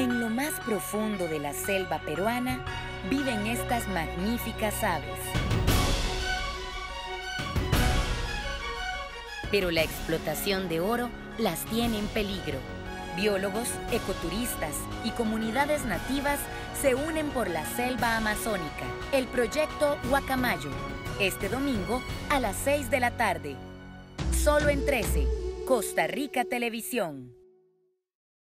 En lo más profundo de la selva peruana viven estas magníficas aves. Pero la explotación de oro las tiene en peligro. Biólogos, ecoturistas y comunidades nativas se unen por la selva amazónica. El proyecto Guacamayo, este domingo a las 6 de la tarde. Solo en 13, Costa Rica Televisión.